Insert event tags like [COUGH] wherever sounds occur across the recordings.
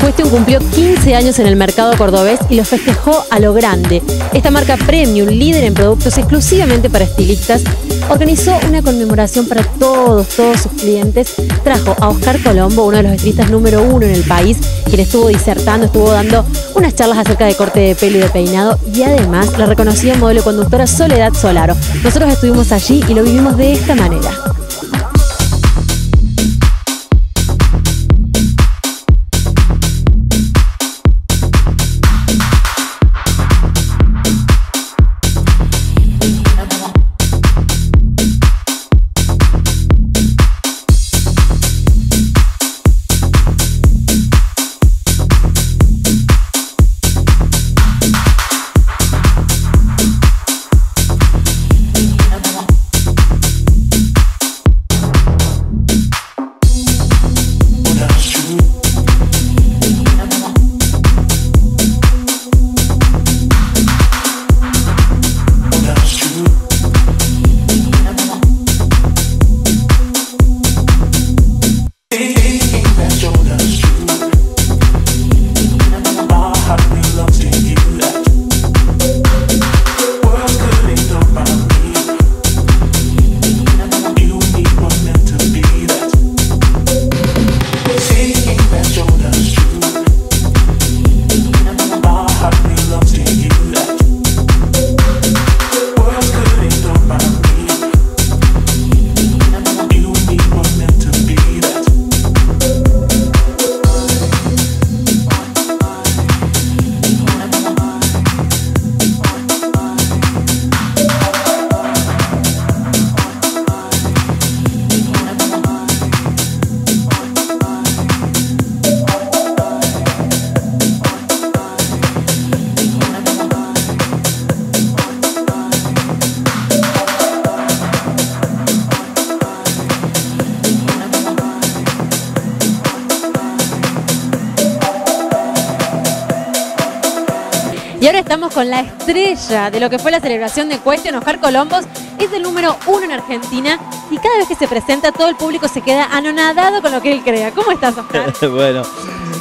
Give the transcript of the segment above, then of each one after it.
Question cumplió 15 años en el mercado cordobés y lo festejó a lo grande. Esta marca premium, líder en productos exclusivamente para estilistas, organizó una conmemoración para todos, todos sus clientes. Trajo a Oscar Colombo, uno de los estilistas número uno en el país, quien estuvo disertando, estuvo dando unas charlas acerca de corte de pelo y de peinado y además la reconocida modelo conductora Soledad Solaro. Nosotros estuvimos allí y lo vivimos de esta manera. Y ahora estamos con la estrella de lo que fue la celebración de Question, Oscar Colombos. Es el número uno en Argentina y cada vez que se presenta todo el público se queda anonadado con lo que él crea. ¿Cómo estás, Oscar? [LAUGHS] bueno,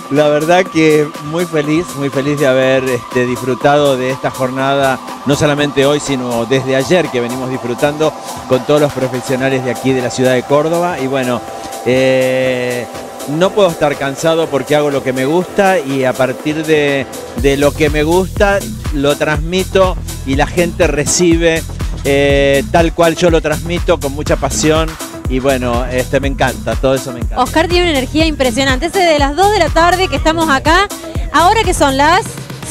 la verdad que muy feliz, muy feliz de haber este, disfrutado de esta jornada, no solamente hoy, sino desde ayer que venimos disfrutando con todos los profesionales de aquí de la ciudad de Córdoba. Y bueno, eh, no puedo estar cansado porque hago lo que me gusta y a partir de, de lo que me gusta lo transmito y la gente recibe eh, tal cual yo lo transmito con mucha pasión y bueno, este me encanta, todo eso me encanta. Oscar tiene una energía impresionante. Ese de las 2 de la tarde que estamos acá, ahora que son las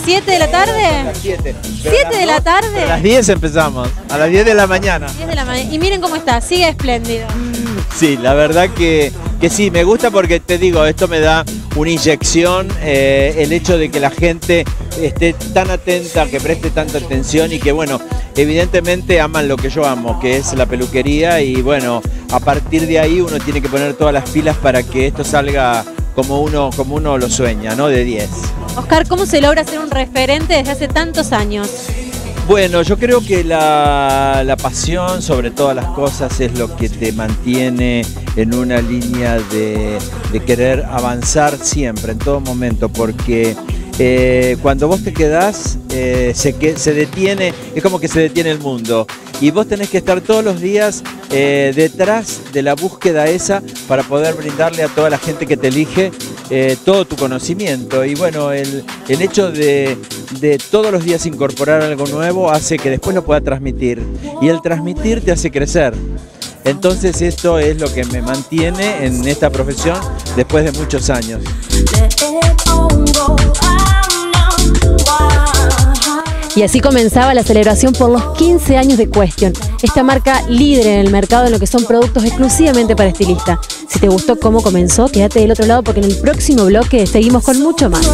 7 de la tarde. Las 7. 7 de la tarde. A las 10 empezamos, a las 10 de la mañana. 10 de la mañana. Y miren cómo está, sigue espléndido. Sí, la verdad que, que sí, me gusta porque te digo, esto me da una inyección, eh, el hecho de que la gente esté tan atenta, que preste tanta atención y que bueno, evidentemente aman lo que yo amo, que es la peluquería y bueno, a partir de ahí uno tiene que poner todas las pilas para que esto salga como uno, como uno lo sueña, ¿no? De 10. Oscar, ¿cómo se logra ser un referente desde hace tantos años? Bueno, yo creo que la, la, pasión sobre todas las cosas es lo que te mantiene en una línea de, de querer avanzar siempre, en todo momento, porque eh, cuando vos te quedás, eh, se, que, se detiene, es como que se detiene el mundo. Y vos tenés que estar todos los días eh, detrás de la búsqueda esa para poder brindarle a toda la gente que te elige todo tu conocimiento. Y bueno, el, el hecho de, de, todos los días incorporar algo nuevo hace que después lo pueda transmitir. Y el transmitir te hace crecer. Entonces esto es lo que me mantiene en esta profesión después de muchos años. Y así comenzaba la celebración por los 15 años de Question, esta marca líder en el mercado en lo que son productos exclusivamente para estilista. Si te gustó cómo comenzó, quédate del otro lado porque en el próximo bloque seguimos con mucho más.